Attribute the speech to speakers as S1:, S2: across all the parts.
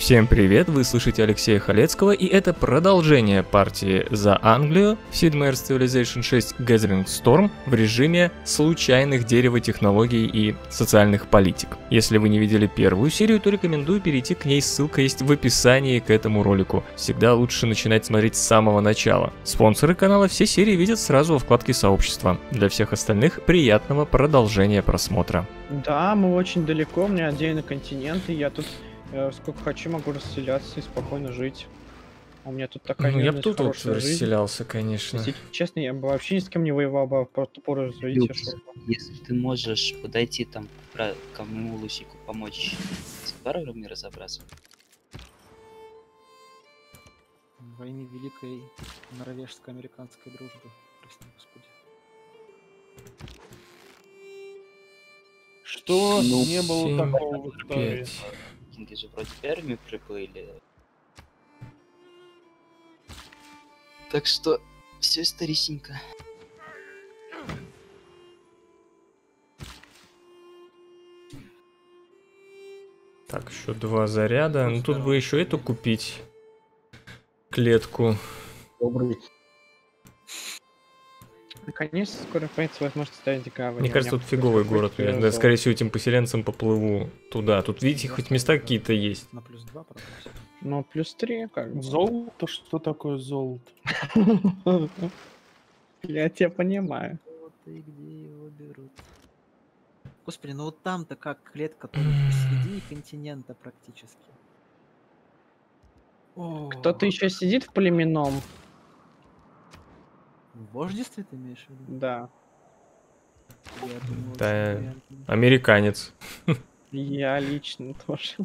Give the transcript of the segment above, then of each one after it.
S1: Всем привет, вы слышите Алексея Халецкого, и это продолжение партии за Англию в Sid Meier's Civilization 6 Gathering Storm в режиме случайных дерево-технологий и социальных политик. Если вы не видели первую серию, то рекомендую перейти к ней, ссылка есть в описании к этому ролику. Всегда лучше начинать смотреть с самого начала. Спонсоры канала все серии видят сразу во вкладке сообщества. Для всех остальных приятного продолжения просмотра.
S2: Да, мы очень далеко, у меня отдельный континент, и я тут э, сколько хочу могу расселяться и спокойно жить. У меня тут такая
S1: Ну, я бы тут
S2: жизнь.
S1: расселялся, конечно.
S2: Если честно, я бы вообще ни с кем не воевал бы, а просто по развитию
S3: Люкс,
S2: шел бы.
S3: если ты можешь подойти там про- ко моему Лусику помочь с варварами разобраться,
S4: В войне великой норвежско-американской дружбы. Прости, господи.
S5: Что?
S3: Ну,
S5: не было такого в истории.
S3: Викинги же вроде первыми приплыли. Так что все старисенько.
S1: Так, еще два заряда. Ну тут бы еще эту купить. Клетку.
S2: Наконец, скоро появится возможность ставить декабрь.
S1: Мне кажется, тут фиговый город. Я, да, скорее всего, этим поселенцам поплыву туда. Тут, видите, хоть места какие-то есть.
S4: На плюс 2 продался.
S2: Ну, плюс 3, как бы.
S5: Золото? Что такое золото?
S2: Я тебя понимаю.
S4: Вот и где его берут. Господи, ну вот там-то как клетка тоже посреди континента практически.
S2: Кто-то еще сидит в племенном?
S4: В вождестве ты имеешь в виду?
S2: Да.
S4: Я думал,
S1: Да,
S4: я-
S1: Американец.
S2: Я лично тоже.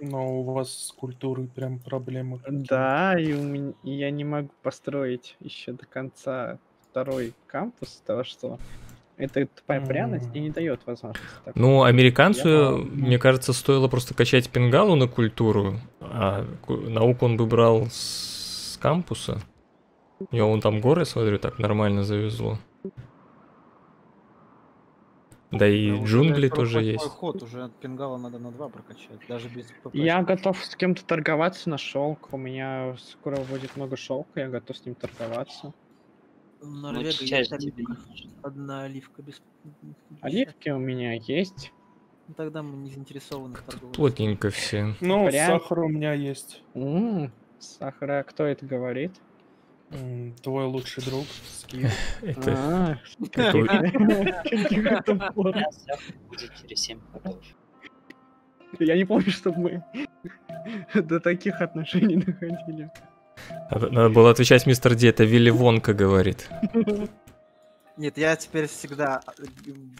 S5: Но у вас с культурой прям проблемы.
S2: Да, и у меня и я не могу построить еще до конца второй кампус, того что это тупая пряность и не дает возможности. так.
S1: Ну, американцу,
S2: Я-
S1: мне кажется, стоило просто качать пингалу на культуру, а ку- науку он бы брал с кампуса. Него вон там горы, смотрю, так нормально завезло. Да и
S4: Да, уже
S1: джунгли тоже есть.
S4: ход, уже от пингала надо на 2 прокачать, даже без ПП.
S2: Я готов с кем-то торговаться на шелк. У меня скоро будет много шелка, я готов с ним торговаться.
S4: В
S3: Ну,
S4: есть оливка. Одна оливка без...
S2: Оливки у меня есть.
S4: Ну, Тогда мы не заинтересованы в торговле.
S1: Плотненько все.
S5: Ну,
S2: Прям-
S5: сахар у меня есть.
S2: М, Сахара, а кто это говорит?
S5: Твой лучший друг. Скиф.
S1: Это
S2: А,
S1: какой-
S2: каких это пор?
S3: Сахар будет через 7 ходов.
S2: Я не помню, чтобы мы до таких отношений доходили.
S1: Надо, надо было отвечать мистер Ди, это Вилли Вонка говорит.
S4: Нет, я теперь всегда,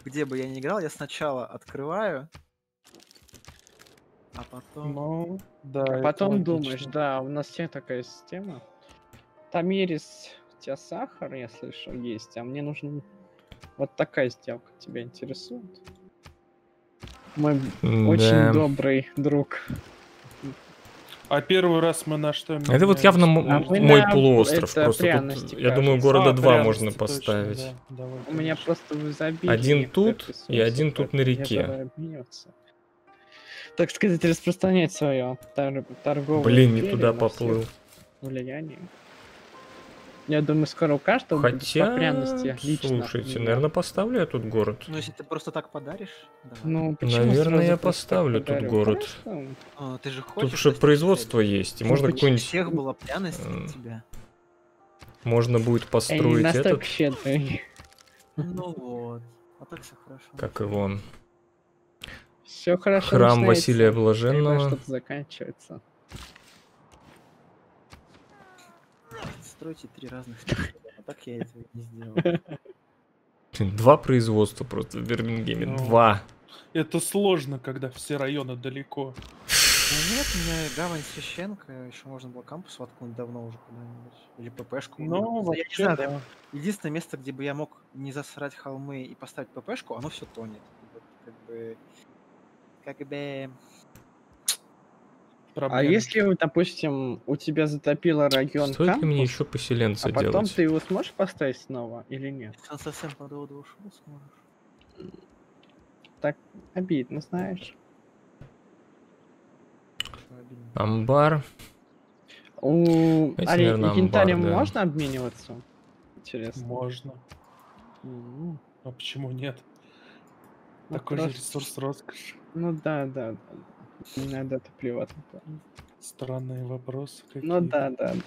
S4: где бы я ни играл, я сначала открываю, а потом...
S5: Ну, да.
S2: А потом думаешь, да, у нас всех такая система. Тамирис, у тебя сахар, я слышу, есть, а мне нужен... Вот такая сделка тебя интересует? Мой очень
S1: Да.
S2: добрый друг.
S5: А первый раз мы на что
S1: Это вот явно
S2: А
S1: мой
S2: на-
S1: полуостров.
S2: это
S1: Просто
S2: пряности,
S1: тут, я думаю, города
S5: А,
S1: два можно
S5: точно,
S1: поставить.
S5: да. Давай,
S2: У меня просто в изобилии
S1: Один тут и один тут на реке.
S2: Так сказать, распространять свое торговое
S1: Блин, не туда поплыл.
S2: влияние. Я думаю, скоро у каждого будет
S1: Хотя,
S2: по пряности лично.
S1: слушайте, наверное, поставлю я тут город.
S4: Ну, если ты просто так подаришь, давай.
S2: Ну, почему
S1: Наверное, я поставлю тут
S2: подарю?
S1: город.
S2: Хорошо.
S4: Ну, ты же
S1: Тут
S4: хочешь... что с ним
S1: производство
S4: сделать?
S1: есть, и можно
S2: почему
S4: У
S1: какой-нибудь...
S4: всех была пряность
S1: М.
S4: от тебя.
S1: Можно будет построить
S2: настолько
S1: этот,
S2: щедрый.
S4: Ну вот. А так все хорошо.
S1: как его,
S2: Все хорошо.
S1: храм
S2: начинается,
S1: Василия
S2: когда
S1: Блаженного.
S2: что-то заканчивается.
S4: Стройте три разных а так я этого не сделал.
S1: Два производства просто в Бирмингеме.
S5: Ну.
S1: Два.
S5: Это сложно, когда все районы далеко.
S4: Ну нет, у меня гавань священка, еще можно было кампус воткнуть давно уже куда-нибудь. Или ППшку.
S5: Ну,
S4: Я не
S5: вообще,
S4: знаю,
S5: да.
S4: Единственное место, где бы я мог не засрать холмы и поставить ППшку, оно все тонет. Как бы... Как бы...
S2: А
S5: Проблема.
S2: если, допустим, у тебя затопило район
S1: Стоит ли мне
S2: кампус,
S1: еще поселенца
S2: а потом
S1: делать?
S2: ты его сможешь поставить снова или нет?
S4: Он совсем под воду ушел, сможешь.
S2: Так обидно, знаешь.
S1: Амбар.
S2: У
S1: Эти,
S2: Ари,
S1: амбар, да.
S2: можно обмениваться? Интересно.
S5: Можно. А почему нет?
S2: ну,
S5: Такой же
S2: просто-
S5: ресурс роскоши.
S2: Ну да, да, да. Иногда это плевать.
S5: Странные вопросы какие
S2: Ну да, да, да.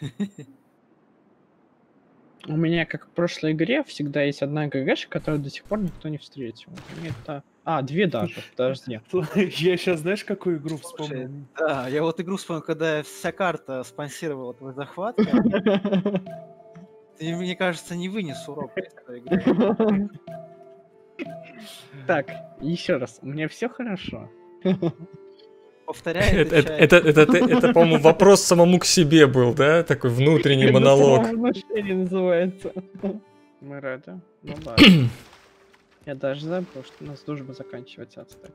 S2: У меня, как в прошлой игре, всегда есть одна ГГшка, которую до сих пор никто не встретил. Это... А, две даже, подожди.
S5: Я сейчас знаешь, какую игру
S4: Слушай,
S5: вспомнил?
S4: Да, я вот игру вспомнил, когда вся карта спонсировала твой захват. Ты, мне кажется, не вынес урок из этой игры.
S2: Так, еще раз, у меня все хорошо.
S4: Повторяй,
S1: Это, это, это, это, это, это, по-моему, вопрос самому к себе был, да? Такой внутренний
S2: Это
S1: монолог.
S2: самовнушение называется. Мы рады. Ну да. Я даже забыл, что у нас дружба заканчивается отстак.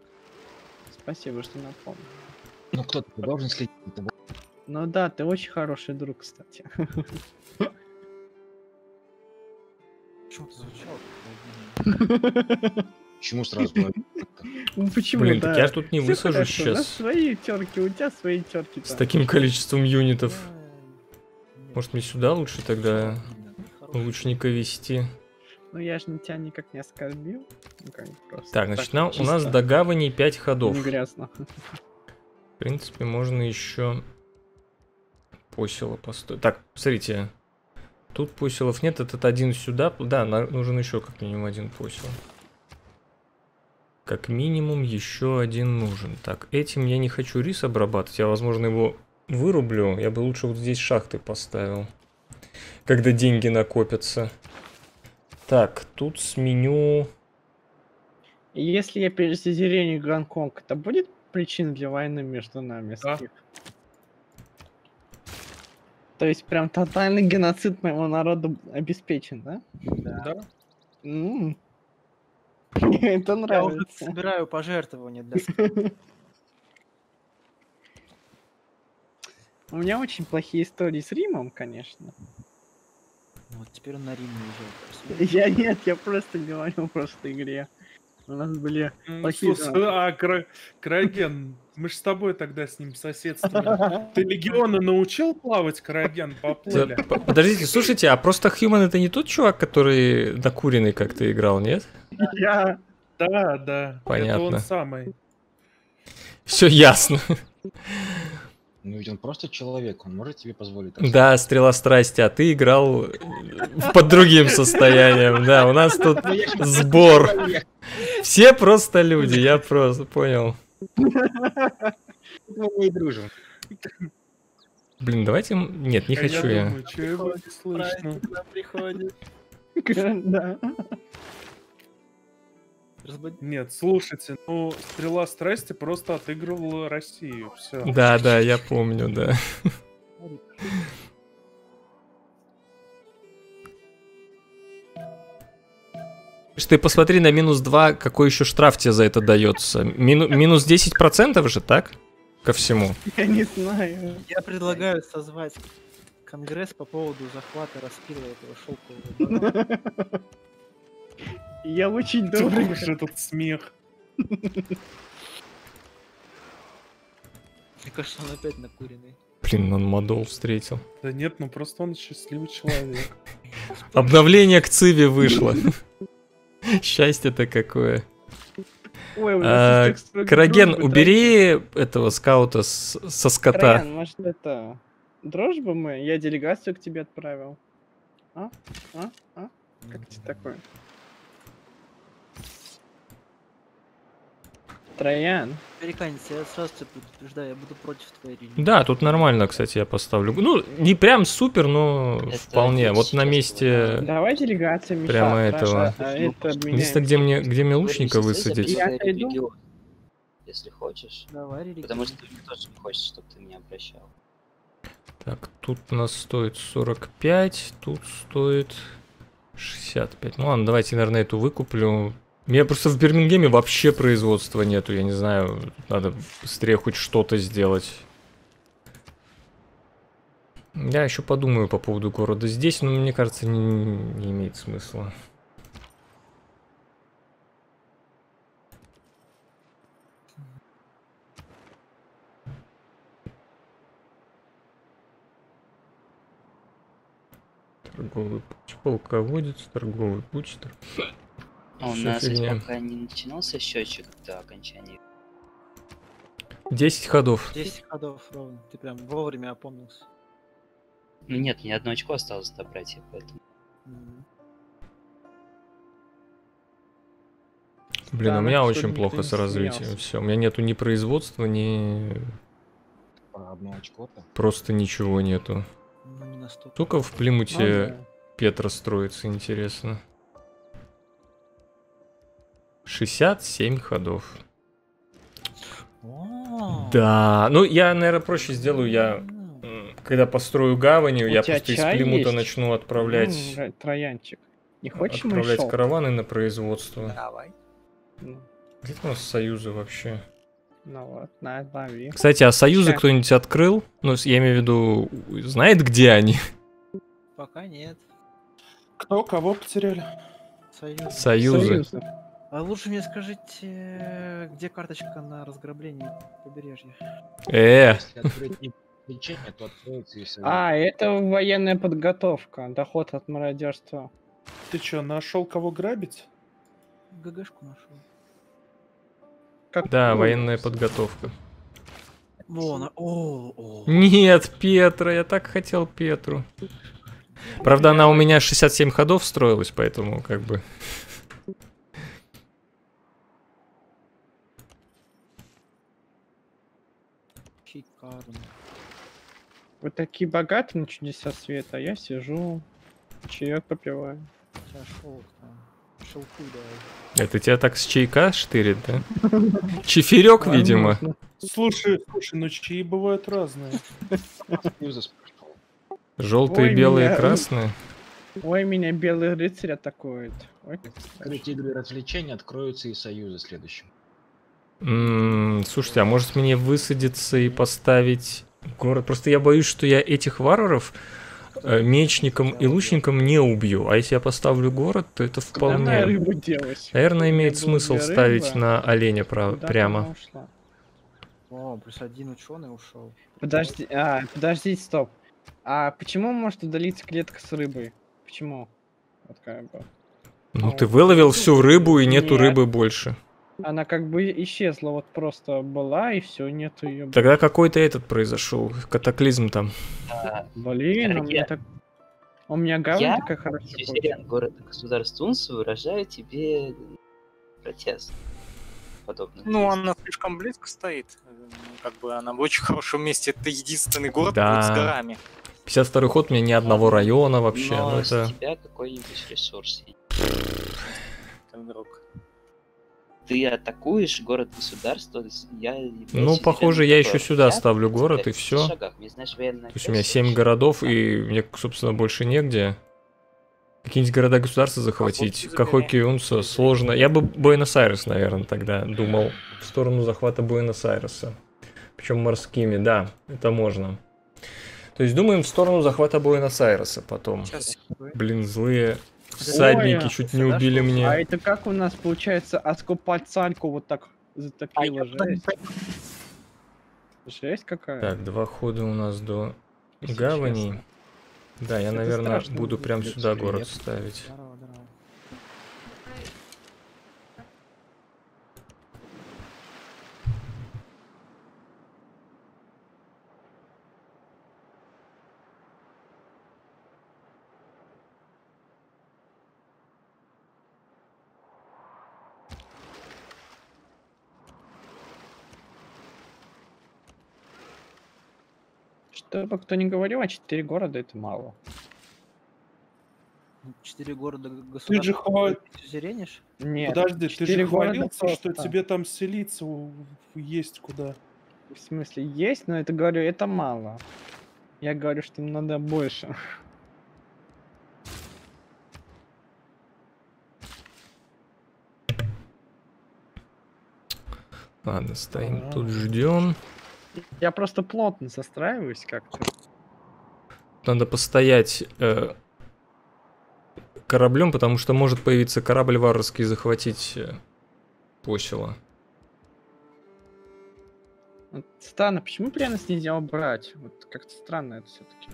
S2: Спасибо, что напомнил.
S6: Ну кто-то должен следить за тобой.
S2: Ну да, ты очень хороший друг, кстати.
S4: Почему ты звучал?
S6: Почему сразу?
S2: Ну почему,
S1: Блин,
S2: да?
S1: так я тут не высажу
S2: хорошо, У нас
S1: сейчас.
S2: свои терки, у тебя свои терки.
S1: С таким количеством юнитов. Может мне сюда лучше тогда лучника вести?
S2: Ну я же тебя никак не оскорбил. Ну.
S1: Так, значит, у нас до гавани 5 ходов.
S2: Не грязно.
S1: В принципе, можно еще посело построить. Так, смотрите. Тут поселов нет, этот один сюда. Да, нужен еще как минимум один посел. Как минимум еще один нужен. Так, этим я не хочу рис обрабатывать. Я, возможно, его вырублю. Я бы лучше вот здесь шахты поставил. Когда деньги накопятся. Так, тут сменю...
S2: Если я перезазерению Гонконг, это будет причиной для войны между нами?
S5: Да.
S2: Скиф? То есть прям тотальный геноцид моего народа обеспечен, да?
S5: Да?
S2: М. Мне это
S4: Я уже
S2: нравится.
S4: собираю пожертвования для
S2: У меня очень плохие истории с Римом, конечно.
S4: Вот теперь он на Рим уезжает.
S2: Я нет, я просто говорю в прошлой игре. У нас были...
S5: Слушай, а, Кра- Краген, мы ж с тобой тогда с ним соседствовали. Ты легионы научил плавать, Краген?
S1: Да,
S5: Поплыли.
S1: Подождите, слушайте, а просто Хьюман это не тот чувак, который накуренный как-то играл, нет?
S2: Я...
S5: Да, да. Это
S1: Понятно.
S5: он самый.
S1: Все ясно.
S6: Ну ведь он просто человек, он может тебе позволить. так
S1: Да, стрела страсти, а ты играл э, под другим состоянием. Да, у нас тут сбор. Все просто люди, я просто понял.
S6: Мы и дружим.
S1: Блин, давайте... Нет, не
S5: А
S1: хочу я.
S5: думаю, чё его не слышно?
S4: Приходит.
S2: Да.
S5: Нет, слушайте, ну, Стрела Страсти просто отыгрывала Россию, все.
S1: Да, да, я помню, да. Ты посмотри на минус 2, какой еще штраф тебе за это дается. Мину- минус 10% же, так? Ко всему.
S2: Я не знаю.
S4: Я предлагаю созвать конгресс по поводу захвата распила этого шелкового.
S2: Я очень добрый.
S5: Же этот смех.
S4: Мне кажется, он опять накуренный.
S1: Блин, он модол встретил.
S5: Да нет, ну просто он счастливый человек.
S1: Обновление к Циве вышло. Счастье-то какое.
S2: Ой, у
S1: А,
S2: есть
S1: Краген,
S2: дружбы,
S1: убери этого скаута с- со скота.
S2: Краян, может это... Дружба мы? Я делегацию к тебе отправил. А? А? А? Как тебе такое? Троян.
S4: Американец, я сразу тебя предупреждаю, я буду против твоей линии.
S1: Да, тут нормально, кстати, я поставлю. Ну, не прям супер, но
S3: Это
S1: вполне. Вот на месте
S2: Давай делегация Миша
S1: Прямо этого.
S2: А, это
S1: место,
S2: обменяем.
S1: где мне, где мне лучника высадить.
S2: Я
S3: религион, Если хочешь.
S4: Давай, религия.
S3: Потому что мне тоже не хочется, чтобы ты меня обращал.
S1: Так, тут у нас стоит 45, тут стоит 65. Ну ладно, давайте, наверное, эту выкуплю меня просто в Бирмингеме вообще производства нету. Я не знаю, надо быстрее хоть что-то сделать. Я еще подумаю по поводу города здесь, но мне кажется, не, не имеет смысла. Торговый путь, полководец, торговый путь, торговый...
S3: А у нас
S1: фигня.
S3: пока не начинался счетчик до окончания.
S1: 10 ходов.
S4: 10 ходов ровно. Ты прям вовремя опомнился.
S3: Ну нет, ни одно очко осталось добрать, я поэтому.
S4: М.
S1: Блин, у
S2: Странно,
S1: меня очень плохо с развитием. Все, у меня нету ни производства, ни
S6: одно очко-то.
S1: просто ничего нету.
S4: Ну, не.
S1: Только в Плимуте. Петра строится, интересно. 67 ходов.
S4: О,
S1: Да, ну я, наверное, проще сделаю, я когда построю гавань, я просто из Плимута
S2: есть?
S1: начну отправлять,
S2: М, Ра- Троянчик. Не хочешь
S1: отправлять
S2: шелк?
S1: караваны на производство.
S4: Давай.
S2: Ну,
S1: Где у нас союзы вообще?
S2: Ну вот, на, лови.
S1: Кстати, а союзы кто-нибудь открыл? Ну, я имею в виду, знает, где они?
S4: Пока нет.
S5: Кто кого потеряли?
S4: Союз.
S1: Союзы.
S2: Союзов.
S4: А лучше мне скажите, где карточка на разграбление побережья?
S1: Э,
S6: Если открыть не лечение, то откроется и союз.
S2: А, это военная подготовка. Доход от мародерства.
S5: Ты чё, нашел кого грабить?
S4: ГГшку нашел.
S2: Как
S1: да, военная подготовка.
S4: На... о, о.
S1: Нет, Петра, я так хотел Петру. Правда, она у меня 67 ходов строилась, поэтому как бы...
S4: Шикарно.
S2: Вы такие богатые на чудеса света, а я сижу, чаек попиваю.
S4: Сейчас шелк там. Шелку давай.
S1: Это тебя так с чайка штырит, да? Чеферек, видимо.
S5: Слушай, слушай, ну чьи бывают разные.
S1: Желтые, белые, красные.
S2: Ой, меня белый рыцарь атакует.
S6: Открыть игры развлечения откроются и союзы следующим.
S1: М, Слушайте, а может мне высадиться и поставить город? Просто я боюсь, что я этих варваров э, мечником и лучником не убью. А если я поставлю город, то это
S2: Куда
S1: вполне...
S2: рыбу делась?
S1: Наверное, имеет смысл ставить
S2: рыбы.
S1: на оленя
S2: Куда-то
S1: прямо.
S4: О, плюс один ученый ушел.
S2: Подожди, а, подождите, стоп. А почему может удалиться клетка с рыбой? Почему? Вот как бы.
S1: Ну ты выловил всю рыбу и нету
S2: Нет.
S1: рыбы больше.
S2: Она как бы исчезла, вот просто была и все, нету ее.
S1: Тогда какой-то этот произошел, катаклизм там.
S3: А,
S2: Блин, у меня так... У меня гавань
S3: Я,
S2: такая хорошая.
S3: Сюзерен города государства Унс выражаю тебе протест. Подобный.
S7: Ну, она слишком близко стоит. Как бы она в очень хорошем месте. Это единственный город
S1: Да.
S7: с горами.
S1: 52 ход, у меня ни одного района вообще.
S3: Но
S1: ну
S3: с
S1: это...
S3: тебя какой-нибудь ресурс.
S7: Как вдруг.
S3: Ты атакуешь город-государство, я...
S1: Ну, похоже, я еще сюда
S3: Я
S1: ставлю город, и
S3: 50
S1: все.
S3: шагах. Знаешь,
S1: То есть у меня
S3: часть
S1: 7
S3: очень-
S1: городов, и мне, собственно, больше негде. Какие-нибудь города-государства захватить.
S7: забери.
S1: Кахоки Унсо сложно. Я бы Буэнос-Айрес, наверное, тогда думал в сторону захвата Буэнос-Айреса. Причем морскими, да, это можно. То есть думаем в сторону захвата Буэнос-Айреса потом.
S7: Сейчас.
S1: Блин, злые всадники
S2: Ой,
S1: чуть не убили
S4: что?
S2: А
S1: мне.
S2: это как у нас получается Аскопальцальку вот так
S7: А
S2: затопило?
S7: не
S2: Жесть. Жесть какая.
S1: Так, два хода у нас до
S2: если
S1: гавани.
S2: честно.
S1: Да, я,
S2: Это
S1: наверное, буду прям сюда город ставить.
S2: Что бы кто ни говорил, а 4 города это мало.
S4: Четыре города г-
S5: Ты
S4: государства.
S5: же хвалишь.
S4: Сюзеренишь?
S2: Нет.
S5: Подожди, ты же
S2: четыре города
S5: хвалился, что
S2: просто.
S5: тебе там селиться есть куда.
S2: В смысле, есть, но это говорю, это мало. Я говорю, что надо больше.
S1: Ладно, стоим
S5: А.
S1: тут, ждем.
S2: Я просто плотно застраиваюсь как-то.
S1: Надо постоять э, кораблем, потому что может появиться корабль варварский и захватить э, посело.
S2: Вот Странно, почему пряность нельзя убрать? Вот как-то странно это все-таки.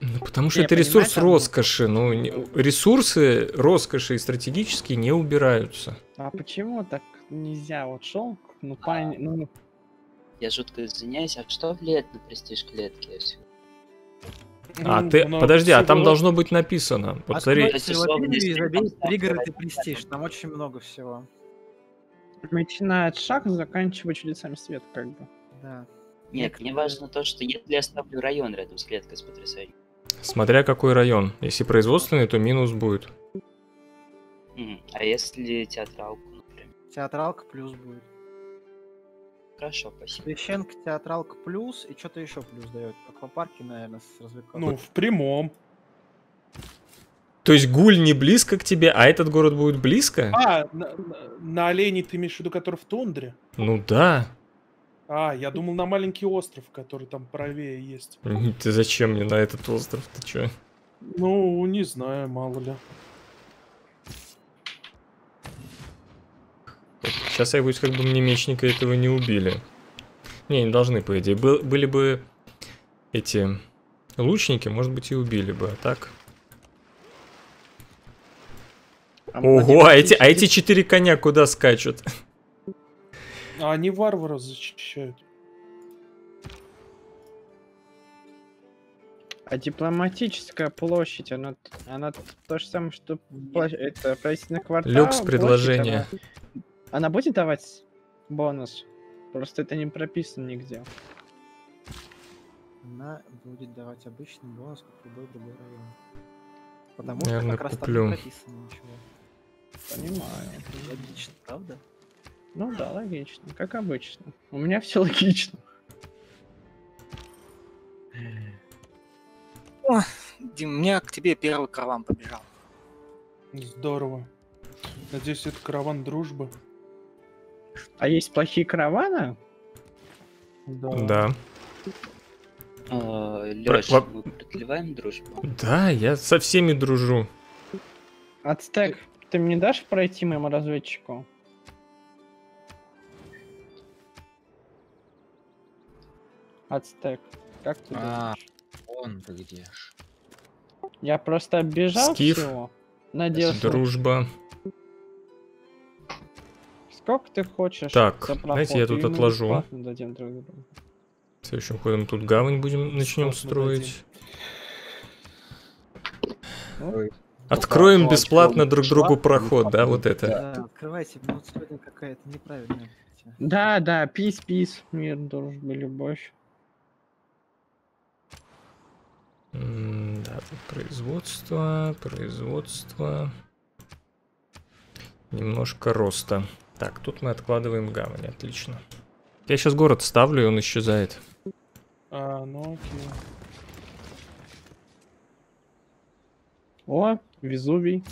S1: Ну, потому что
S4: Я
S1: это
S4: понимаю,
S1: ресурс
S4: там-
S1: роскоши. Ну, не- ресурсы роскоши и стратегические не убираются.
S2: А почему так нельзя? Вот шелк, ну, пань, ну,
S3: Я жутко извиняюсь, а что влияет на престиж клетки?
S1: А
S5: Ну,
S1: ты,
S5: много
S1: подожди, а там
S5: всего.
S1: должно быть написано.
S4: Лапину и забей и престиж. Там очень много всего.
S2: начиная от шаг, заканчивая чудесами света, как бы.
S4: Да.
S3: Нет, мне важно то, что если я ставлю район рядом с клеткой с потрясающим.
S1: смотря какой район. Если производственный, то минус будет.
S3: А если театралку, например?
S4: Театралка плюс будет.
S3: Хорошо, спасибо.
S4: Священка, театралка плюс и что-то еще плюс дает. Аквапарки, наверное, с развлекалкой.
S5: Ну, в прямом.
S1: То есть гуль не близко к тебе, а этот город будет близко?
S5: А, на, на- оленей ты имеешь в виду, который в тундре?
S1: Ну да.
S5: А, я думал на маленький остров, который там правее есть.
S1: Ты зачем мне на этот остров? Ты чё?
S5: Ну, не знаю, мало ли.
S1: Сейчас я боюсь, как бы мне мечника этого не убили. Не, не должны, по идее. Был- были бы эти лучники, может быть, и убили бы, а так...
S2: А
S1: Ого, а эти, а эти четыре коня куда скачут?
S5: А они варваров защищают.
S2: А дипломатическая площадь, она, она то же самое, что площадь, это правительственный квартал.
S1: Люкс
S2: площадь,
S1: предложение.
S2: Она, она будет давать бонус? Просто это не прописано нигде.
S4: Она будет давать обычный бонус, как любой другой район. Потому
S1: Наверно,
S4: что как раз там
S1: куплю.
S4: не прописано ничего.
S2: Понимаю.
S4: Логично, правда?
S2: Ну да, логично, как обычно. У меня все логично.
S7: Дим, у меня к тебе первый караван побежал.
S5: Здорово. Надеюсь, это караван дружбы.
S2: А есть плохие караваны?
S1: Да.
S3: Леш,
S1: во-
S3: А, мы продлеваем дружбу?
S1: Да, я со всеми дружу.
S2: Ацтек, ты мне дашь пройти моему разведчику? Ацтек, как ты
S6: А.
S2: думаешь?
S6: Он ты где ж.
S2: Я просто оббежал
S1: Скиф.
S2: всего. Надеялся.
S1: Дружба.
S2: Сколько ты хочешь?
S1: Так, знаете, я тут отложу.
S2: бесплатно дадим друг другу?
S1: Следующим ходом тут гавань будем начнем строить.
S2: Ну,
S1: Откроем
S6: Ну,
S1: бесплатно друг другу проход, да, вот это.
S4: Да, открывайте, ну вот сегодня какая-то неправильная.
S2: Да, да, пис, пис, мир, дружба, любовь.
S1: Да, тут производство, производство. Немножко роста. Так, тут мы откладываем гавань, отлично. Я сейчас город ставлю, и он исчезает.
S5: А, ну окей.
S2: О, Везувий.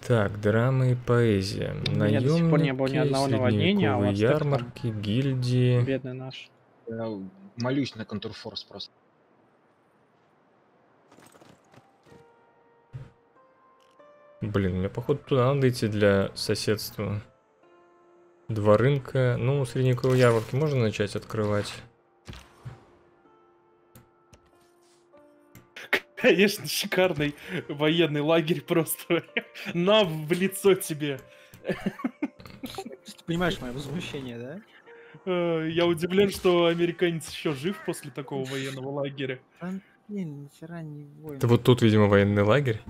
S1: Так, драма и поэзия.
S2: У меня до сих пор не было ни
S1: Наемники,
S2: одного наводнения, а там.
S1: ярмарки, гильдии.
S2: Бедный наш.
S6: Я молюсь на контурфорс просто.
S1: Блин, мне походу туда надо идти для соседства. Два рынка. Ну, средневековые ярмарки можно начать открывать.
S5: Конечно, шикарный военный лагерь просто. На в лицо тебе.
S4: Ты понимаешь мое возмущение, да?
S5: Э, Я удивлен, что американец еще жив после такого военного лагеря.
S4: Блин, ни хера не воин.
S1: Это вот тут, видимо, военный лагерь.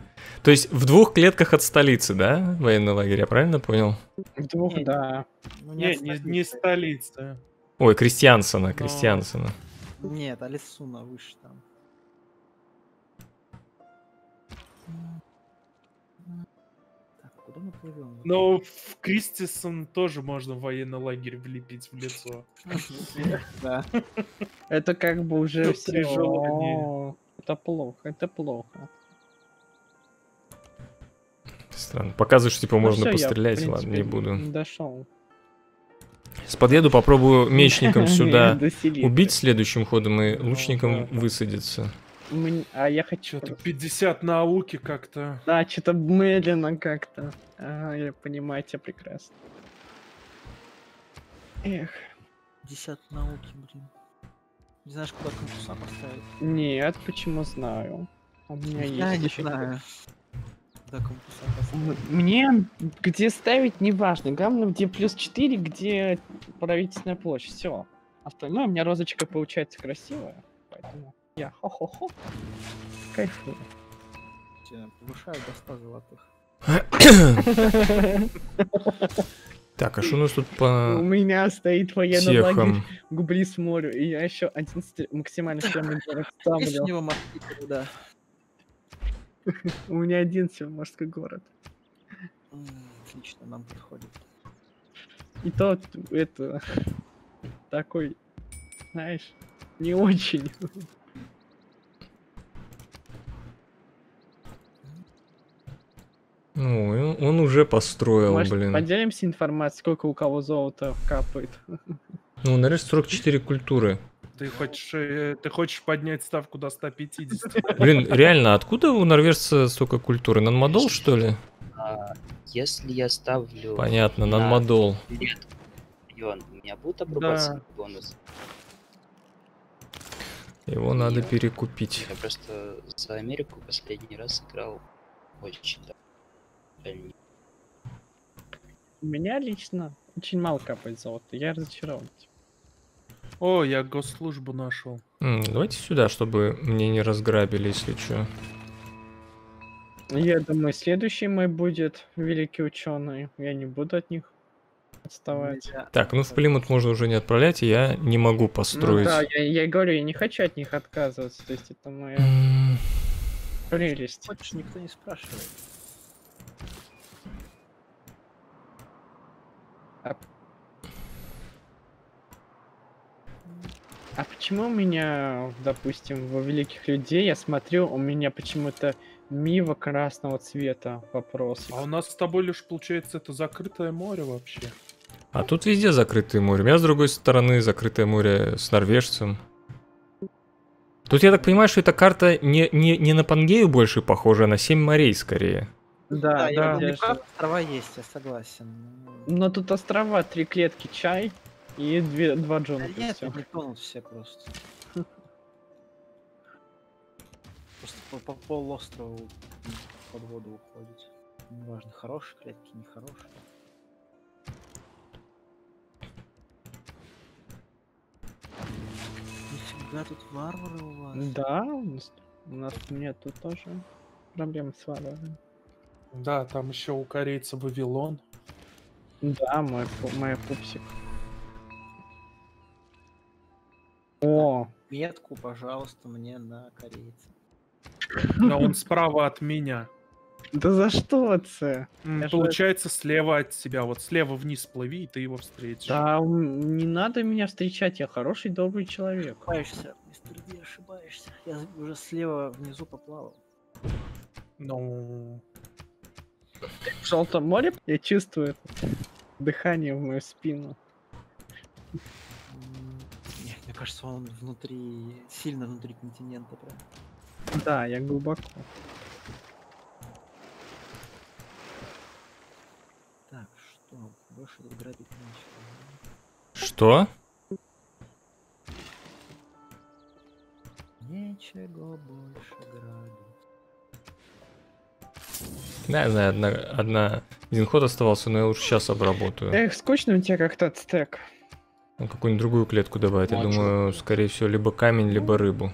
S1: То есть в двух клетках от столицы, да, военный лагерь, я правильно понял?
S2: В двух,
S4: Не,
S2: да.
S4: Ну,
S5: Не, не, не столица.
S1: Ой, Крестьянсона,
S5: Но-
S1: Крестьянсона.
S4: Нет, Алисуна выше там. Куда мы плывем?
S5: Но в Кристисон тоже можно военный лагерь влепить в лицо.
S4: Да.
S2: Это как бы уже
S5: Ну,
S2: все. Это плохо, это плохо.
S1: Странно. Показываешь, типа, можно
S2: Ну в
S1: пострелять, ладно, не буду.
S2: Дошел.
S1: Сейчас подъеду, попробую мечником сюда убить следующим ходом и
S5: Ну,
S1: лучником высадиться.
S2: А я хочу...
S5: Что-то
S2: просто-
S5: 50 науки как-то.
S2: Да, что-то медленно как-то. Ага, я понимаю тебя прекрасно. Эх,
S4: 10 науки, блин. Не знаешь, куда конкурса поставить?
S2: нет, почему знаю. У меня
S4: Я
S2: есть
S4: не
S2: еще-
S4: знаю. Куда конкурса поставить?
S2: Мне где ставить не важно. Главное, где плюс 4, где правительственная площадь. Все. Остальное у меня розочка получается красивая. Я хо-хо-хо. Кайфую.
S4: Повышаю до 100 золотых.
S1: Так, а что у нас тут
S2: У
S1: по
S2: меня стоит военный лагерь
S1: техам?
S2: Гублис морю, и я еще один стр- максимально стрёмный город
S4: у
S2: ставлю.
S4: да.
S2: У меня один всего морской город.
S4: Отлично, нам подходит.
S2: И тот, это, такой, знаешь, не очень.
S1: Ну, он- он уже построил,
S2: Может,
S1: блин.
S2: поделимся информацией, сколько у кого золота капает?
S1: Ну, наверное, 44 культуры.
S5: Ты хочешь, э, ты хочешь поднять ставку до 150?
S1: Блин, реально, откуда у норвежца столько культуры? Нанмадол, что ли?
S3: А, если я ставлю
S1: Понятно,
S3: Да.
S1: нанмадол.
S3: регион, у меня будут обрубаться
S5: Да.
S3: бонус?
S1: Его надо перекупить.
S3: Я просто за Америку последний раз играл очень давно.
S2: У меня лично очень мало капает золота, я разочарован.
S5: О, я госслужбу нашел.
S1: М, давайте сюда, чтобы мне не разграбили, если что.
S2: Я думаю, следующий мой будет великий ученый. Я не буду от них отставать.
S1: Так, ну в Плимут можно уже не отправлять, и я не могу
S2: Ну
S1: построить.
S2: да, я, я и говорю, я не хочу от них отказываться. То есть это моя прелесть.
S4: Хочешь, никто не спрашивает.
S2: А почему у меня, допустим, во великих людей, я смотрю, у меня почему-то мива красного цвета вопрос.
S5: А у нас с тобой лишь получается это закрытое море вообще.
S1: А тут везде закрытое море. У меня, с другой стороны, закрытое море с норвежцем. Тут я так понимаю, что эта карта не, не, не на Пангею больше похожа, а на семь морей скорее.
S2: Да,
S4: я
S2: да. же-
S4: острова есть, я согласен.
S2: Но тут острова, три клетки, чай и две, два
S4: Да
S2: джунгль.
S4: нет, они тонут все просто. Просто по, по полуострову под воду уходит. Неважно, хорошие клетки, нехорошие. Нифига тут варвары у вас.
S2: Да, у нас, у нас нет тут тоже проблем с варварами.
S5: Да, там еще у корейца Вавилон.
S2: Да, мой, моя пупсик. О,
S4: Метку, пожалуйста, мне на корейца.
S5: Да он справа от меня.
S2: да за что же-
S5: Получается, слева от тебя. Вот слева вниз плыви, и ты его встретишь.
S2: Да, не надо меня встречать, я хороший, добрый человек.
S4: Ошибаешься, мистер Ди, ошибаешься. Я уже слева внизу поплавал.
S5: Ну,
S2: В Желтом море я чувствую это дыхание в мою спину.
S4: Кажется, он внутри, сильно внутри континента прям.
S2: Да, я глубоко.
S4: Так, что? Больше тут грабить нечего.
S1: Что?
S4: Нечего больше грабить.
S1: Да, я знаю, одна, одна... один ход оставался, но я лучше сейчас обработаю.
S2: Эх, скучно у тебя как-то стек.
S1: Ну, какую-нибудь другую клетку добавить. Я
S6: Ну, а
S1: думаю, скорее всего, либо камень, либо рыбу.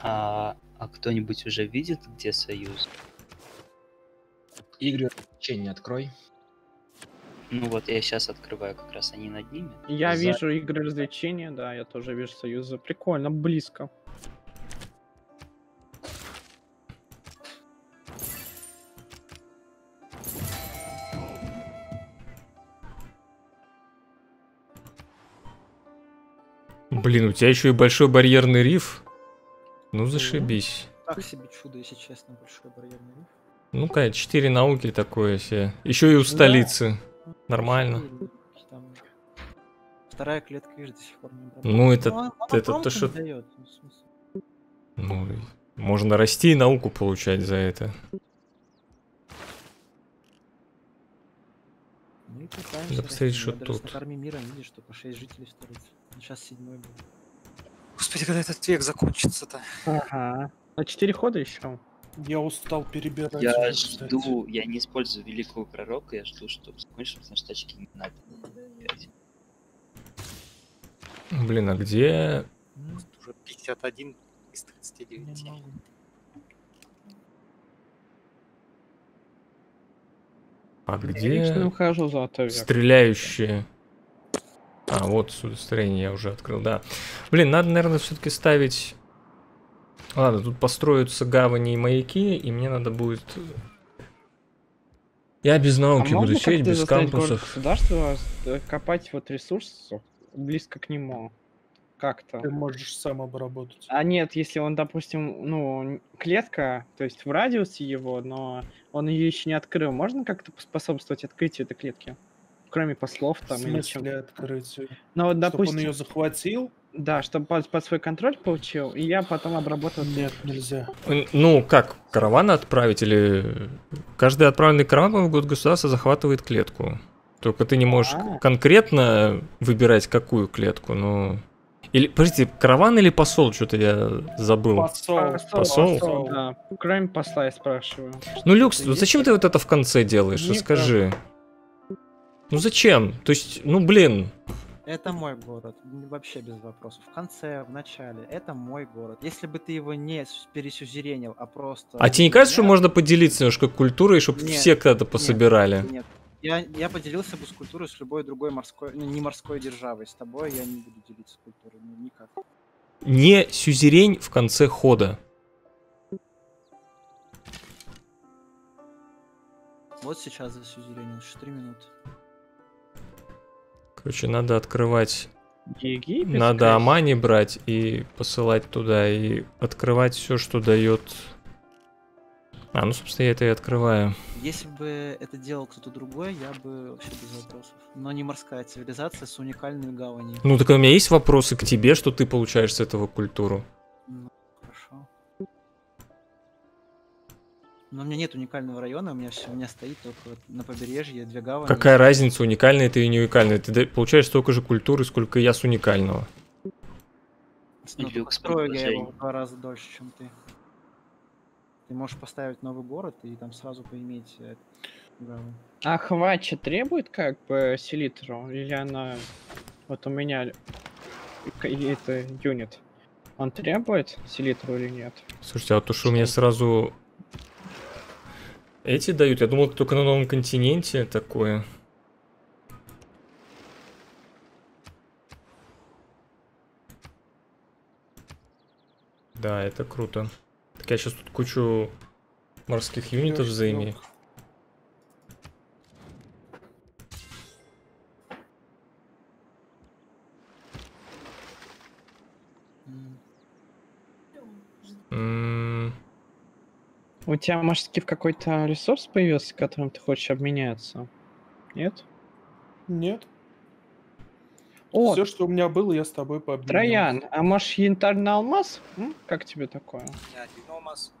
S3: А, а кто-нибудь уже видит, где союз?
S6: Игры развлечения открой.
S3: Ну вот я сейчас открываю как раз они над ними.
S2: Я
S6: За-
S2: вижу игры развлечения, да, я тоже вижу союзы. Прикольно, близко.
S1: Блин, у тебя еще и большой барьерный риф. Ну, зашибись.
S4: Так себе чудо, если честно, большой барьерный риф.
S1: Ну-ка, 4 науки такое себе. Еще и у столицы. Нормально.
S4: Четыре, там Вторая клетка, видишь, до сих пор не обработана.
S1: Ну, это...
S4: он- он
S1: это то, что-
S4: дает, ну.
S1: Ну, можно расти и науку получать за это.
S4: Ну и пытаемся
S1: Да посмотри, что тут.
S4: На карме мира видишь, что по 6 жителей строится. Сейчас седьмой был.
S7: Господи, когда этот век закончится-то?
S2: Ага. На 4 хода еще.
S5: Я устал перебирать.
S3: Я
S5: кстати.
S3: жду, я не использую великого пророка, я жду, чтобы закончилось, потому что тачки не надо.
S1: Блин, а где...
S7: Уже 51 из
S4: я
S7: 39.
S1: А
S2: Я лично
S1: где
S2: ухожу за
S1: стреляющие? А, вот судостроение я уже открыл, да. Блин, надо, наверное, все-таки ставить... Ладно, тут построятся гавани и маяки, и мне надо будет... Я без
S2: А
S1: науки буду
S2: можно
S1: сидеть,
S2: как-то
S1: без кампусов.
S2: государства э, копать вот ресурс близко к нему? Как-то.
S5: Ты можешь сам обработать.
S2: А нет, если он, допустим, ну, клетка, то есть в радиусе его, но он ее еще не открыл, можно как-то поспособствовать открытию этой клетки? Кроме послов
S5: В
S2: там или чем?
S5: открытию?
S2: Ну вот,
S5: Чтобы он
S2: допустим,
S5: ее захватил?
S2: да, чтобы под, под свой контроль получил, и я потом обработал.
S5: Нет, нельзя.
S1: Н- Ну, как, караван отправить или... Каждый отправленный караван в год государства захватывает клетку. Только ты не можешь
S2: А.
S1: конкретно выбирать, какую клетку, но... Или, подождите, караван или посол? Что-то я забыл.
S5: Посол.
S1: Посол?
S2: Да, кроме посла я спрашиваю.
S1: Ну, Люкс,
S2: есть?
S1: зачем ты вот это в конце делаешь?
S2: Мне
S1: Расскажи. Ну зачем? То есть, ну блин,
S4: Это мой город, вообще без вопросов. В конце, в начале, это мой город. Если бы ты его не пересюзеренил, а просто...
S1: а тебе не кажется, что можно поделиться немножко культурой, чтобы
S4: Нет,
S1: все когда-то пособирали?
S4: Нет. Я, я поделился бы с культурой с любой другой морской, ну, не морской державой. С тобой я не буду делиться культурой, ну, никак.
S1: Не сюзерень в конце хода.
S4: Вот сейчас за сюзеренил, 4 минуты.
S1: Короче, надо открывать,
S2: Египет,
S1: надо
S2: скорее
S1: Амани брать и посылать туда, и открывать все, что дает... А, ну, собственно, я это и открываю.
S4: Если бы это делал кто-то другой, я бы вообще без вопросов. Но не морская цивилизация с уникальной гаванью.
S1: Ну, так у меня есть вопросы к тебе, что ты получаешь с этого культуру?
S4: Ну, хорошо. Но у меня нет уникального района, у меня все, у меня стоит только вот на побережье две гавани.
S1: Какая разница, уникальная ты и не уникальная? Ты получаешь столько же культуры, сколько я с уникального.
S4: Ну, строю я его в два раза дольше, чем ты. Ты можешь поставить новый город и там сразу поиметь э, гавань.
S2: А хвача требует как бы селитру? Или она... Вот у меня это юнит. Он требует селитру или нет?
S1: Слушайте, а то, что мне сразу эти дают, я думал, только на новом континенте такое. Да, это круто. Так я сейчас тут кучу морских юнитов заимею.
S2: У тебя, может, скиф какой-то ресурс появился, которым ты хочешь обменяться? Нет?
S5: Нет.
S2: О,
S5: Все, что у меня было, я с тобой пообменял.
S2: Троян, а может янтарный алмаз? М? Как тебе такое?
S7: Я один алмаз.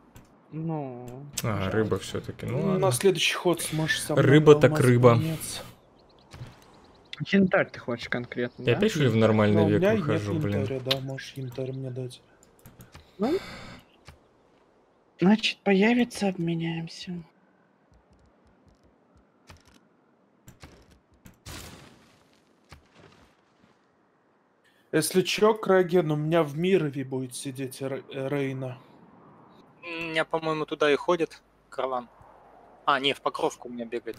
S2: Ну...
S1: А, рыба все-таки. Ну,
S5: Ну,
S1: ладно.
S5: на следующий ход сможешь мной
S1: Рыба так рыба.
S5: поменяться.
S2: Янтарь ты хочешь конкретно,
S1: Я
S2: да?
S1: опять что ли в
S5: Но
S1: нормальный
S5: у
S1: век
S5: меня нет
S1: выхожу, блин?
S5: янтаря, да, можешь янтарь мне дать.
S2: Значит, появится, обменяемся.
S5: Если чё, Краген, у меня в Мирове будет сидеть э, Рейна.
S7: У меня, по-моему, туда и ходит караван. А, не, в Покровку у меня бегает.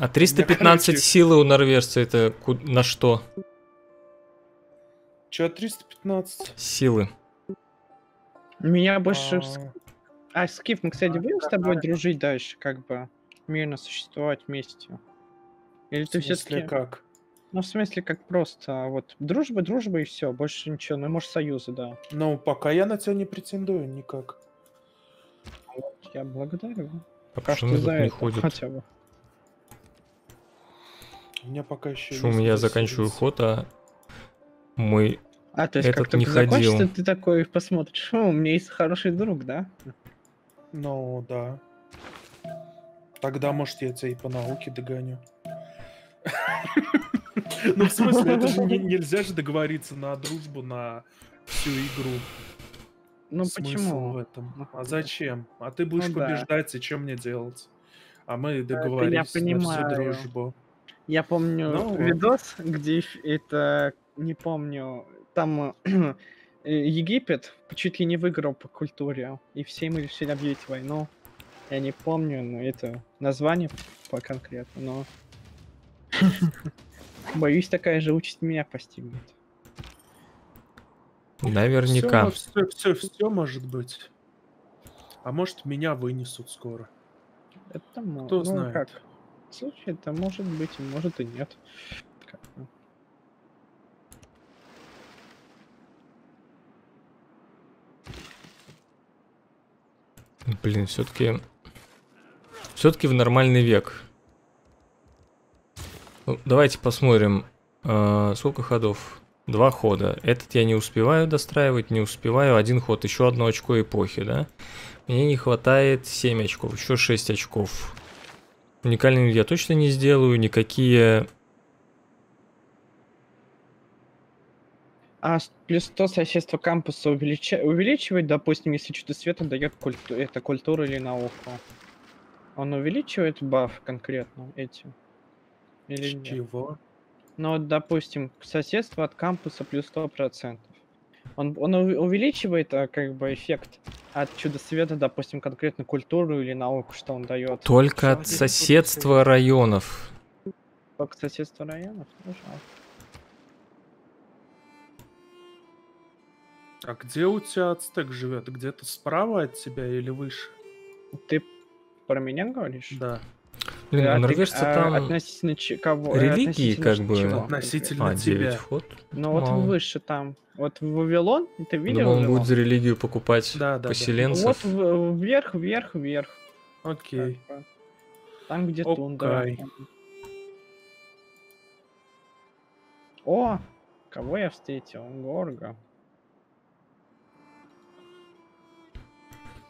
S1: А 315
S2: короче-
S1: силы у норвежца это на что?
S5: Чё, 315?
S1: Силы.
S2: Меня больше...
S5: А,
S2: А, Скиф, мы, кстати, будем с тобой дружить дальше, как бы мирно существовать вместе? Или ты все-таки...
S5: как?
S2: Ну, в смысле, как просто, а вот, дружба, дружба и все, больше ничего, ну, может, союзы, да.
S5: Ну, пока я на тебя не претендую никак.
S2: Я благодарю.
S1: А
S2: Пока что за
S1: не
S2: это,
S1: ходит?
S2: хотя бы.
S5: У меня пока еще
S1: Почему я заканчиваю ход, а мой
S2: А, то есть
S1: Этот
S2: как
S1: не ходил.
S2: закончится, ты такой посмотришь, о, у меня есть хороший друг, да? ты такой посмотришь, о, у меня есть хороший друг, да?
S5: Ну, да. Тогда, может, я тебя и по науке догоню. Ну, в смысле, это же не- нельзя же договориться на дружбу на всю игру.
S2: Ну
S5: Смысл в
S2: почему?
S5: этом?
S2: Ну,
S5: А зачем? А ты будешь
S2: Ну да.
S5: побеждать, и что мне делать? А мы договорились на всю
S2: понимаю.
S5: дружбу.
S2: Я помню
S5: Ну
S2: видос, где это, не помню, там э, Египет чуть ли не выиграл по культуре, и все мы решили объявить войну. Я не помню, но это название по конкретно, но... Боюсь, такая же участь меня постигнет.
S1: Наверняка.
S5: Все, все, все может быть. А может, меня вынесут скоро.
S2: Это
S5: Кто
S2: ну,
S5: знает.
S2: как? Слушай, это может быть, и может и нет.
S1: Блин, все-таки... Все-таки в нормальный век. Ну, давайте посмотрим, э, сколько ходов. Два хода. Этот я не успеваю достраивать, не успеваю. Один ход, еще одно очко эпохи, да? Мне не хватает 7 очков, еще 6 очков. Уникальный я точно не сделаю, никакие...
S2: А плюс то соседство кампуса увелича- увеличивает, допустим, если чудо света дает культу- это культуру или науку. Он увеличивает баф конкретно эти? Или нет?
S5: Чего?
S2: Ну, вот, допустим, соседство от кампуса плюс 100%. Он, он ув- увеличивает а, как бы эффект от чудо света, допустим, конкретно культуру или науку, что он дает.
S1: Только
S4: Всё,
S1: от соседства районов.
S2: Только соседство районов? Ну, жалко.
S5: А где у тебя ацтек живет? Где-то справа от тебя или выше?
S2: Ты про меня говоришь?
S5: Да.
S1: Блин,
S2: А
S1: у
S2: ты-
S1: норвежца
S2: а
S1: там
S2: относительно че- кого? э,
S1: религии
S2: относительно
S1: как
S2: ч-
S1: бы...
S2: чего?
S5: Относительно
S1: А,
S5: тебя.
S1: 9 вход?
S2: Ну вот выше там. Вот в Вавилон, ты видел
S1: Думал, он будет за религию покупать
S5: Да, да, да.
S1: поселенцев.
S2: Вот в- вверх, вверх, вверх.
S5: Окей.
S2: бы. Там, где тундра.
S5: Окей.
S2: О, кого я встретил? Горга.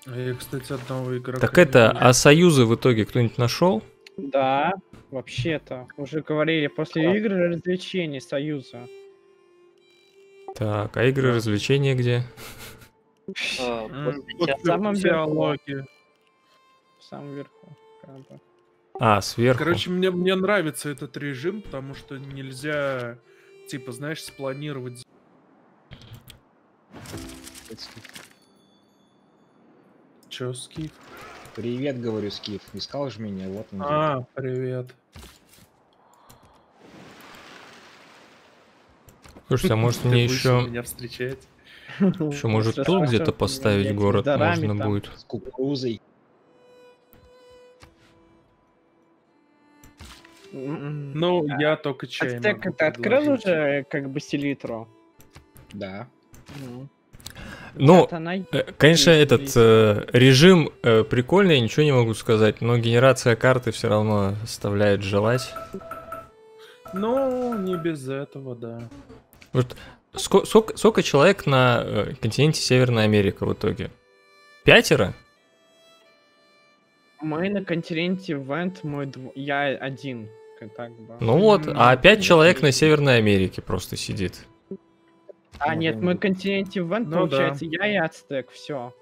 S5: Я, кстати, одного игрока
S1: Так это, а союзы в итоге кто-нибудь нашел?
S2: Да, вообще-то. Уже говорили, после игр и развлечений Союза.
S1: Так, а игры развлечения где?
S3: А,
S2: в самом
S5: теология.
S2: В самом верху.
S1: А, сверху.
S5: Короче, мне, мне нравится этот режим, потому что нельзя, типа, знаешь, спланировать. Чё, Скиф?
S6: Привет, говорю, Скиф. Искал же меня, вот он.
S5: А, привет.
S1: Слушайте, а может мне еще...
S5: меня встречать?
S1: Еще может тут где-то поставить город можно будет.
S6: С кукурузой.
S2: М-м.
S5: Ну, я только чай
S2: Ацтек,
S5: могу
S2: ты открыл уже как бы селитру?
S6: Да.
S2: М.
S1: Ну, э, конечно,
S2: Есть,
S1: этот
S2: есть.
S1: э, режим э, прикольный, ничего не могу сказать, но генерация карты все равно оставляет желать.
S5: Ну, не без этого, да.
S1: Ско- Сколько, сколько человек на э, континенте Северная Америка в итоге? Пятеро?
S2: Мы на континенте Вент, мой дв- я один. Так бы.
S1: Ну вот, а пять
S5: ну,
S1: человек на. Северной Америке просто сидит.
S2: А,
S6: Ну,
S2: нет,
S6: да.
S2: мы континенте Вент,
S5: Ну да.
S2: получается, я и Ацтек, все.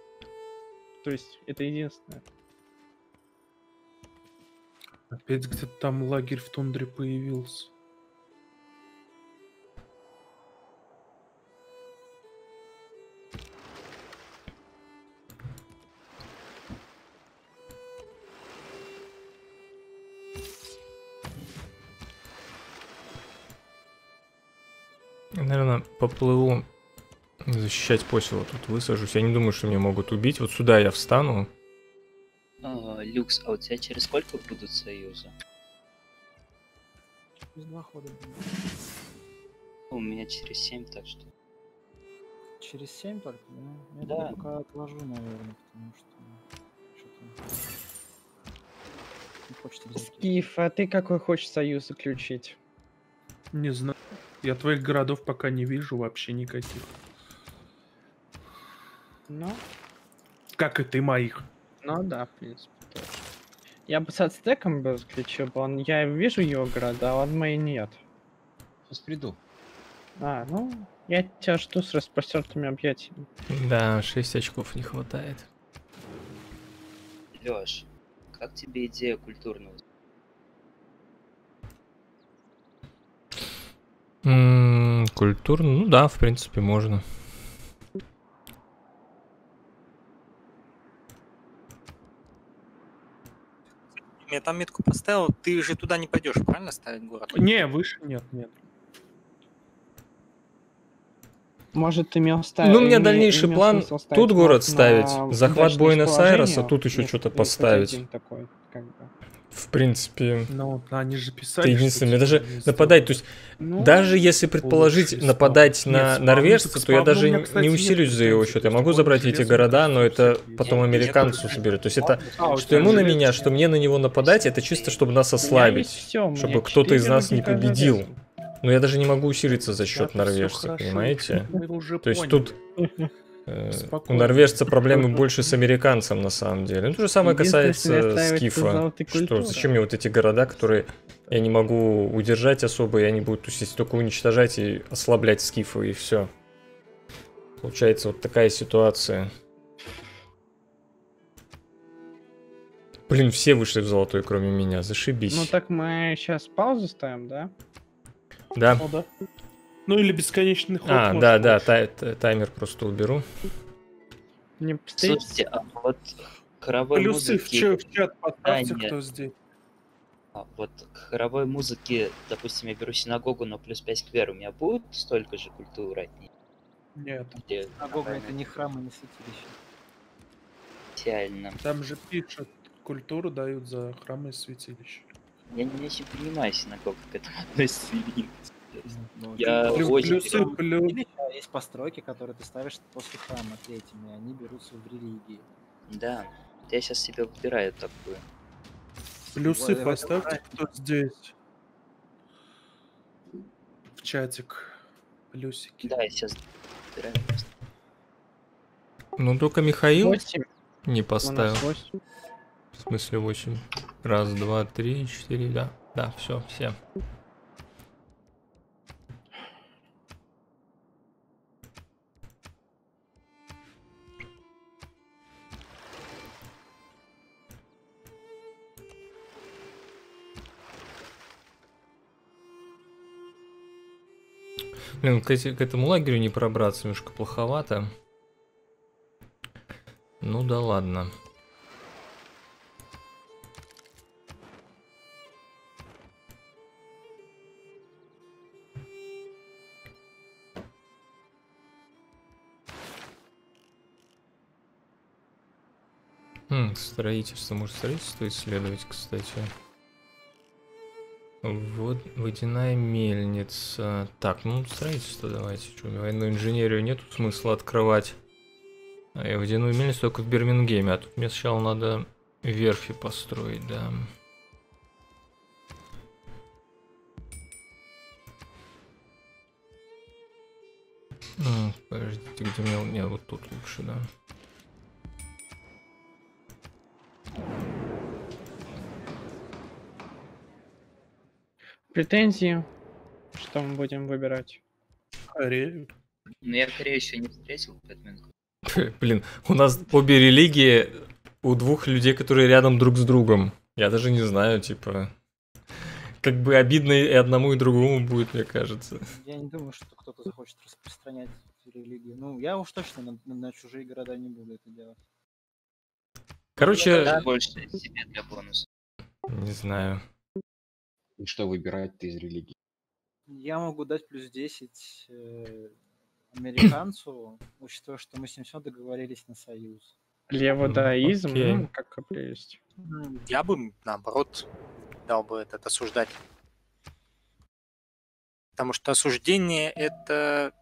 S2: То есть, это единственное.
S5: Опять где-то там лагерь в тундре появился.
S1: Наверное, поплыву защищать посел. Тут высажусь. Я не думаю, что меня могут убить. Вот сюда я встану.
S3: А, Люкс, а у тебя через сколько будут союзы?
S4: Через два хода.
S3: У меня через 7, так что...
S4: Через 7 только, да? Я
S3: Да.
S4: пока отложу, наверное, потому что взять.
S2: Скиф, а ты какой хочешь союз заключить?
S5: Не знаю. Я твоих городов пока не вижу вообще никаких.
S2: Ну,
S5: Как и ты моих.
S2: ну да, в принципе, тоже. Я бы с ацтеком бы заключил он, я вижу его города, а он мои нет.
S6: Сейчас приду.
S2: А, ну, я тебя жду с распростертыми объятиями.
S1: Да, 6 очков не хватает.
S3: Лёш, как тебе идея культурного?
S1: М, Культурно, ну да, в принципе, можно.
S7: Я там метку поставил, ты же туда не пойдешь, правильно ставить город?
S5: Не, выше нет, нет.
S2: Может, ты имел ставить...
S1: Ну, у меня дальнейший план тут город ставить, захват Буэнос-Айреса, тут еще что-то поставить.
S2: Такой, как бы.
S1: В принципе,
S5: Ну, они же писали.
S1: ты мне
S5: типа
S1: даже нападать, то есть
S2: Ну,
S1: Даже если предположить нападать на
S5: Нет, спаун,
S1: норвежца,
S5: так
S1: то я даже
S5: меня,
S1: не
S5: кстати, нет
S1: усилюсь за его счет. Я
S5: потому
S1: могу забрать эти города, но это потом
S3: Нет,
S1: американцу
S3: нет,
S1: соберет. То есть это
S5: А,
S1: что ему на меня, что мне на него нападать, это чисто чтобы нас ослабить. чтобы кто-то из нас не победил. Но я даже не могу усилиться за счет
S5: хорошо,
S1: понимаете? То есть тут э, у
S5: Спокойно.
S1: норвежца проблемы больше с американцем на самом деле. Ну, то же самое касается Скифа. Что, зачем мне вот эти города, которые я не могу удержать особо, и они будут если только уничтожать и ослаблять Скифа, и все. Получается вот такая ситуация. Блин, все вышли в золотой, кроме меня, зашибись.
S2: Ну так мы сейчас паузу ставим, да?
S1: Да.
S5: Ну, да. Ну или бесконечный ход.
S1: А, да,
S5: быть.
S1: да, тай- тай- таймер просто уберу.
S2: Не?
S3: Слушайте, а вот хоровой
S5: Плюсы в,
S3: музыки...
S5: чат, в чат поставьте, кто здесь.
S3: а, Вот к хоровой музыке, допустим, я беру синагогу, но плюс 5 к веру, у меня будет столько же культуры от них?
S5: Нет,
S3: Или
S4: Синагога это не храм и не святилище.
S3: идеально?
S5: там же пишут, культуру дают за храмы и святилища.
S3: Я не очень понимаю синагогу к этому относится или нет.
S4: Ну,
S3: Я
S4: ты-
S5: Плю-
S3: очень
S5: плюсы, плюс...
S4: Святилища есть постройки, которые ты ставишь после храма третьими, они берутся в религии.
S3: Да, я сейчас себе выбираю такую.
S5: Плюсы
S4: Ой,
S5: поставьте, кто здесь. В чатик. Плюсики.
S3: Да, я сейчас выбираю.
S1: Ну, только Михаил
S2: Восемь.
S1: не
S2: У
S1: поставил.
S2: нас восемь.
S1: В смысле 8. Раз, два, три, четыре, да. Да, все, все. Блин, к, эти- к этому лагерю не пробраться немножко плоховато. Ну да ладно. Хм, строительство. Может строительство исследовать, кстати. Вот водяная мельница. Так, ну строительство давайте. Что, военную инженерию нету смысла открывать. А я водяную мельницу только в Бирмингеме. А тут мне сначала надо верфи построить, да. М, Подождите, где мне... Не, вот тут лучше, да.
S2: Претензии. Что мы будем выбирать?
S5: Корею.
S3: Ну, я Корею еще не встретил, поэтому...
S1: Блин, у нас обе религии у двух людей, которые рядом друг с другом. Я даже не знаю, типа... Как бы обидно и одному, и другому будет, мне кажется.
S4: Я не думаю, что кто-то захочет распространять религию. Ну, я уж точно на, на- на чужие города не буду это делать.
S1: Короче,
S3: больше себе для бонуса.
S1: не знаю.
S6: И что выбирать ты из религии?
S4: Я могу дать плюс 10 э, американцу, учитывая, что мы с ним все договорились на союз.
S2: Леводаизм,
S1: окей.
S2: ну, как прелесть.
S7: Я бы, наоборот, дал бы этот осуждать. Потому что осуждение это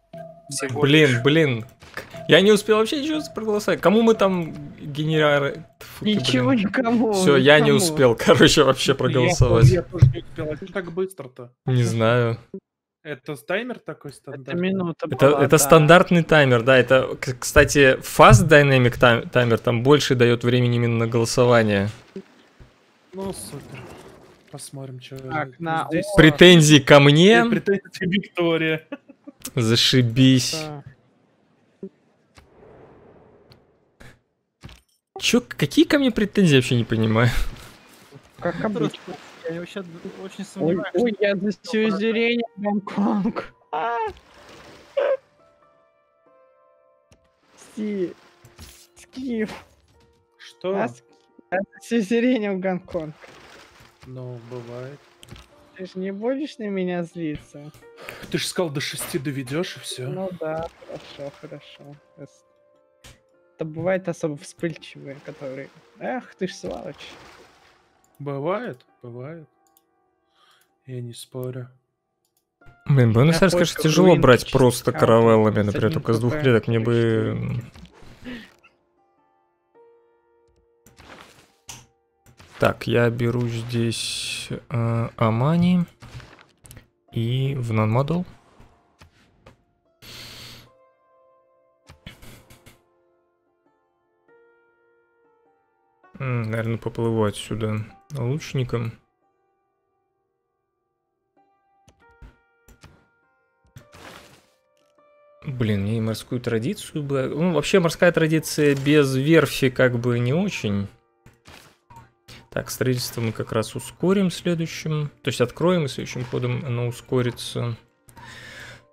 S7: всего
S1: Блин,
S7: лишь-
S1: блин. Я не успел вообще ничего проголосовать. Кому мы там генерары?
S2: Ничего никому.
S1: Все, я не успел, короче, вообще проголосовать.
S5: Я, я тоже не успел. А что так быстро-то?
S1: Не знаю.
S5: Это таймер такой
S2: Это
S5: стандартный?
S2: минута
S1: Это,
S2: была,
S1: это
S2: да.
S1: стандартный таймер, да. Это, кстати, Fast Dynamic тайм- таймер там больше дает времени именно на голосование.
S5: Ну, супер. Посмотрим, что
S2: Так, на
S5: здесь.
S1: Претензии ко мне.
S5: Претензии Виктория.
S1: Зашибись.
S2: Да.
S1: Чё, какие ко мне претензии, я вообще не понимаю.
S2: Как
S4: Просто
S2: обычно.
S4: Я вообще очень
S2: Ой,
S4: сомневаюсь.
S2: ой, я за сюзерение в Гонконг. А! Си. Скиф.
S5: Что?
S2: А за сюзерение в Гонконг.
S5: Ну, бывает.
S2: Ты же не будешь на меня злиться?
S5: Ты же сказал, до шести доведешь и все.
S2: Ну да, хорошо, хорошо. Это бывает особо вспыльчивые, которые... Эх, ты ж сволочь.
S5: Бывает, бывает. Я не спорю.
S1: Блин, Буэнос
S2: Я
S1: Айрес, конечно, тяжело
S2: руин
S1: брать просто
S2: скаутом,
S1: каравеллами, например, только с двух клеток. Мне бы... Так, я беру здесь э, Амани и в нанмодел. Наверное, поплыву отсюда лучником. Блин, мне и морскую традицию бы... Ну, вообще морская традиция без верфи как бы не очень. Так, строительство мы как раз ускорим следующим. То есть откроем, и следующим ходом оно ускорится.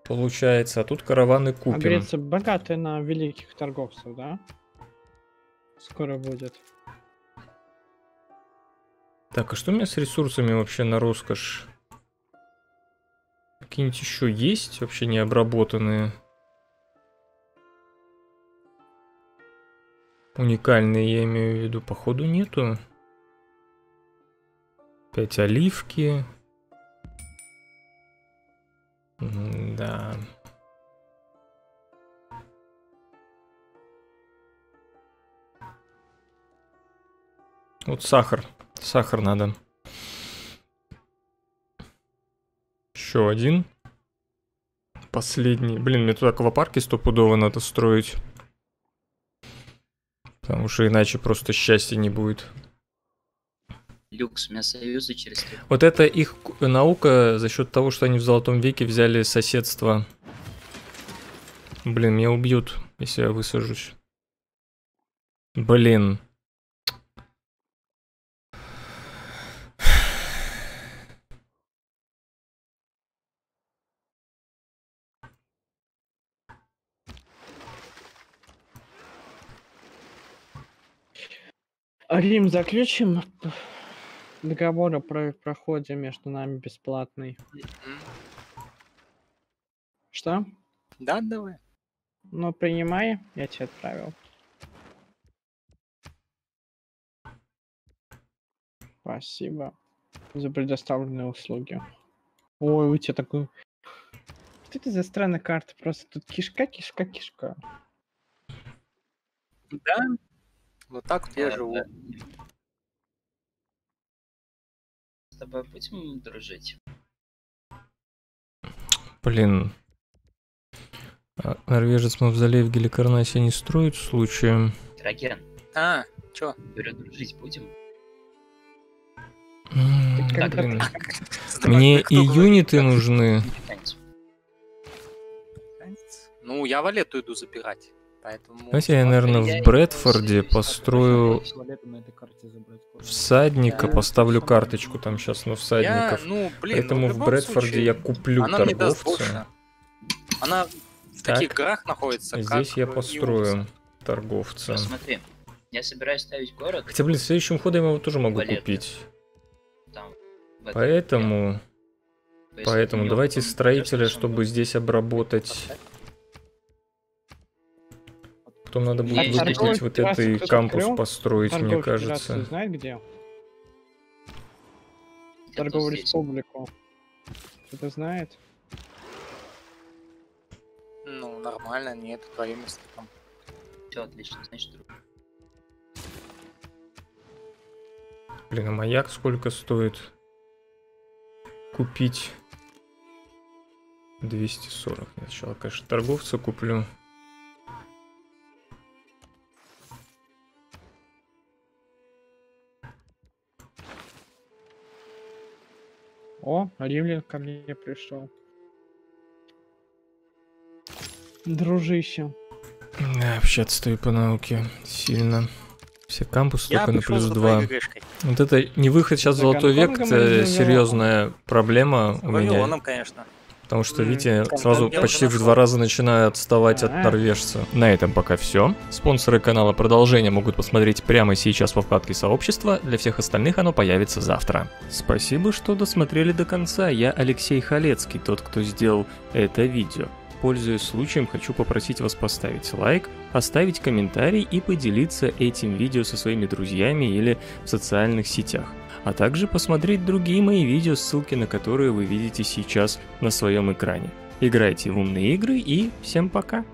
S1: Получается, а тут караваны
S2: А
S1: купим.
S2: Греция богатая на великих торговцев, да? Скоро будет.
S1: Так, а что у меня с ресурсами вообще на роскошь? Какие-нибудь еще есть вообще не обработанные? Уникальные, я имею в виду, походу нету. Опять оливки. Да. Вот сахар. Сахар надо. Еще один. Последний. Блин, мне тут аквапарки стопудово надо строить. Потому что иначе просто счастья не будет.
S3: Люкс, союзы через.
S1: Вот это их наука за счет того, что они в Золотом веке взяли соседство. Блин, меня убьют, если я высажусь. Блин.
S2: Рим, заключим договор о про- проходе между нами бесплатный. Что?
S7: Да, давай.
S2: Ну, принимай, я тебе отправил. Спасибо за предоставленные услуги. Ой, у тебя такой... Что это за странная карта? Просто тут кишка, кишка, кишка.
S7: Да. Вот так вот я живу.
S3: С тобой будем дружить?
S1: Блин. А Норвежец Мавзолей в Геликарнасе не строит случаем.
S3: Троген,
S7: А, чё?
S3: говорю, дружить будем?
S1: Блин. Мне и юниты нужны.
S7: Ну, я валету иду запирать. Поэтому...
S1: Знаете, я, наверное,
S3: я
S1: в Брэдфорде построю всадника,
S7: Да.
S1: поставлю карточку там сейчас на
S7: я,
S1: всадников.
S7: ну, блин, ну,
S1: Поэтому в
S7: любом
S1: Брэдфорде
S7: случае,
S1: я куплю
S7: Она
S1: торговца.
S7: Она в
S1: Так.
S7: таких горах находится,
S1: А
S7: как
S1: Здесь я построю торговца.
S3: Ну, смотри, я собираюсь ставить город.
S1: Хотя, блин, следующим ходом я его тоже могу
S3: Валеты.
S1: купить.
S3: Там, в этом
S1: Поэтому, поэтому давайте строителя, чтобы здесь обработать. Потом надо будет
S3: Есть
S1: выкупить
S2: торговый
S1: вот
S2: федерации
S1: это и
S2: кто-то
S1: кампус
S2: открыл?
S1: построить, мне
S2: Торговую федерацию
S1: кажется.
S2: знает где? Торговую республику. Кто-то знает?
S7: Ну, нормально, нет, твое место там.
S3: Все отлично, значит, друг.
S1: Блин, а маяк сколько стоит купить? 240. Я сначала, конечно, торговца куплю.
S2: О, римлян ко мне пришел. Дружище.
S1: Да, вообще отстаю по науке. Сильно. Все кампусы
S7: Я
S1: только на плюс
S7: за
S1: 2.
S7: твоей ГГшкой.
S1: Вот это не выход сейчас в
S2: За
S1: золотой век, это серьезная проблема
S7: С
S1: у меня.
S7: Вавилоном, конечно.
S1: Потому что, видите, сразу почти в два раза начинаю отставать от
S2: А.
S1: норвежца. На этом пока все. Спонсоры канала продолжения могут посмотреть прямо сейчас во вкладке сообщества. Для всех остальных оно появится завтра. Спасибо, что досмотрели до конца. Я Алексей Халецкий, тот, кто сделал это видео. Пользуясь случаем, хочу попросить вас поставить лайк, оставить комментарий и поделиться этим видео со своими друзьями или в социальных сетях а также посмотреть другие мои видео, ссылки на которые вы видите сейчас на своем экране. Играйте в умные игры и всем пока!